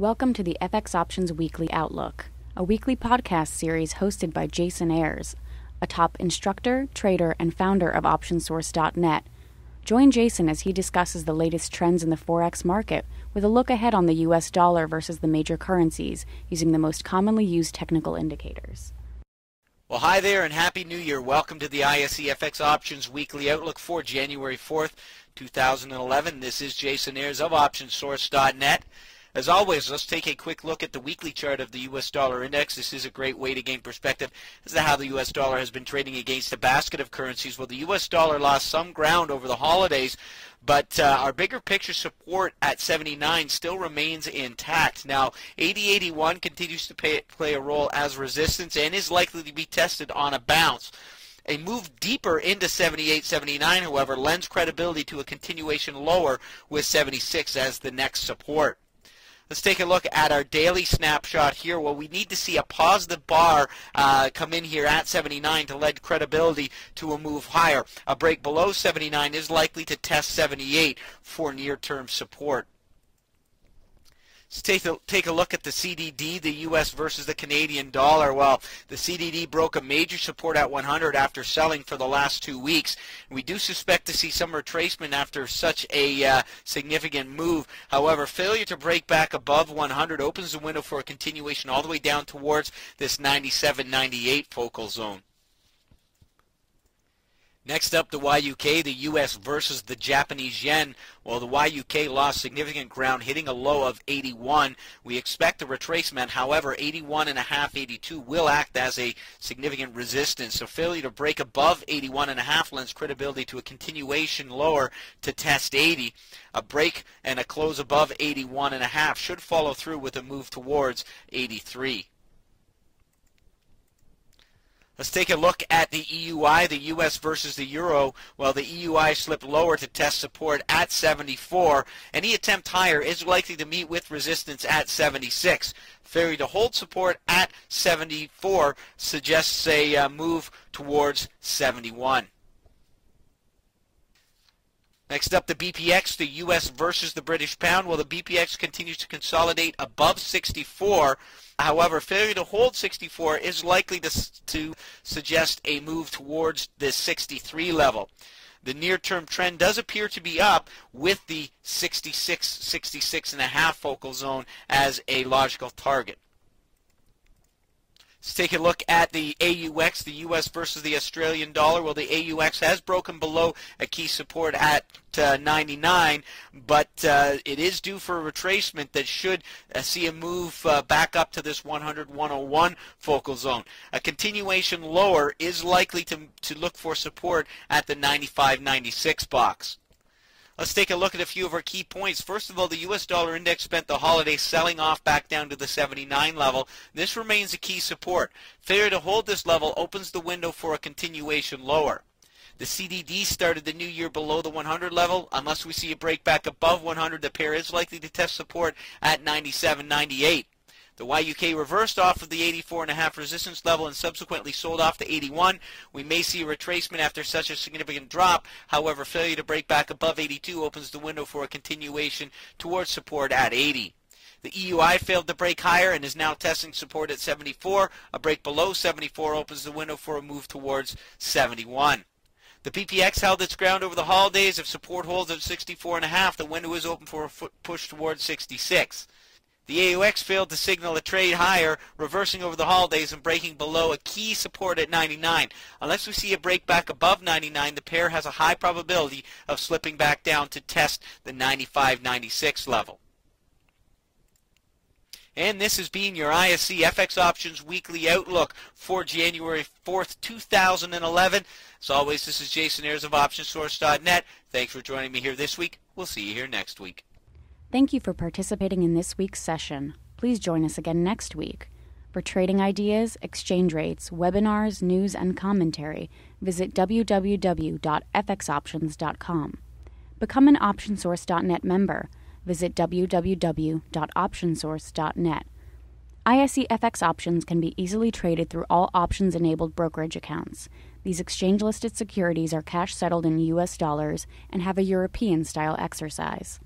Welcome to the FX Options Weekly Outlook, a weekly podcast series hosted by Jason Ayers, a top instructor, trader, and founder of OptionSource.net. Join Jason as he discusses the latest trends in the Forex market with a look ahead on the US dollar versus the major currencies using the most commonly used technical indicators. Well, hi there and Happy New Year. Welcome to the ISE FX Options Weekly Outlook for January 4th, 2011. This is Jason Ayers of OptionSource.net. As always, let's take a quick look at the weekly chart of the U.S. dollar index. This is a great way to gain perspective as to how the U.S. dollar has been trading against a basket of currencies. Well, the U.S. dollar lost some ground over the holidays, but uh, our bigger picture support at 79 still remains intact. Now, 80.81 continues to pay, play a role as resistance and is likely to be tested on a bounce. A move deeper into 78.79, however, lends credibility to a continuation lower with 76 as the next support. Let's take a look at our daily snapshot here. Well, we need to see a positive bar uh, come in here at 79 to lend credibility to a move higher. A break below 79 is likely to test 78 for near-term support. Let's take a, take a look at the CDD, the U.S. versus the Canadian dollar. Well, the CDD broke a major support at 100 after selling for the last two weeks. We do suspect to see some retracement after such a uh, significant move. However, failure to break back above 100 opens the window for a continuation all the way down towards this 97-98 focal zone. Next up, the YUK, the US versus the Japanese yen. Well, the YUK lost significant ground, hitting a low of 81. We expect a retracement. However, 81.5, 82 will act as a significant resistance. So failure to break above 81.5 lends credibility to a continuation lower to test 80. A break and a close above 81.5 should follow through with a move towards 83. Let's take a look at the EUI, the US versus the Euro. Well, the EUI slipped lower to test support at 74. Any attempt higher is likely to meet with resistance at 76. Failure to hold support at 74 suggests a uh, move towards 71. Next up, the BPX, the U.S. versus the British pound. Well, the BPX continues to consolidate above 64. However, failure to hold 64 is likely to, to suggest a move towards the 63 level. The near-term trend does appear to be up with the 66, 66 and a half focal zone as a logical target. Let's take a look at the AUX, the US versus the Australian dollar. Well, the AUX has broken below a key support at uh, 99, but uh, it is due for a retracement that should uh, see a move uh, back up to this 100-101 focal zone. A continuation lower is likely to, to look for support at the 95-96 box. Let's take a look at a few of our key points. First of all, the U.S. dollar index spent the holiday selling off back down to the 79 level. This remains a key support. Failure to hold this level opens the window for a continuation lower. The CDD started the new year below the 100 level. Unless we see a break back above 100, the pair is likely to test support at 97.98. The YUK reversed off of the 84.5 resistance level and subsequently sold off to 81. We may see a retracement after such a significant drop. However, failure to break back above 82 opens the window for a continuation towards support at 80. The EUI failed to break higher and is now testing support at 74. A break below 74 opens the window for a move towards 71. The BPX held its ground over the holidays. If support holds at 64.5, the window is open for a push towards 66. The AUX failed to signal a trade higher, reversing over the holidays and breaking below a key support at 99. Unless we see a break back above 99, the pair has a high probability of slipping back down to test the 95-96 level. And this has been your ISE FX Options Weekly Outlook for January 4th, 2011. As always, this is Jason Ayers of OptionSource.net. Thanks for joining me here this week. We'll see you here next week. Thank you for participating in this week's session. Please join us again next week. For trading ideas, exchange rates, webinars, news, and commentary, visit www.fxoptions.com. Become an OptionSource.net member. Visit www.optionsource.net. ISE FX options can be easily traded through all options enabled brokerage accounts. These exchange listed securities are cash settled in US dollars and have a European style exercise.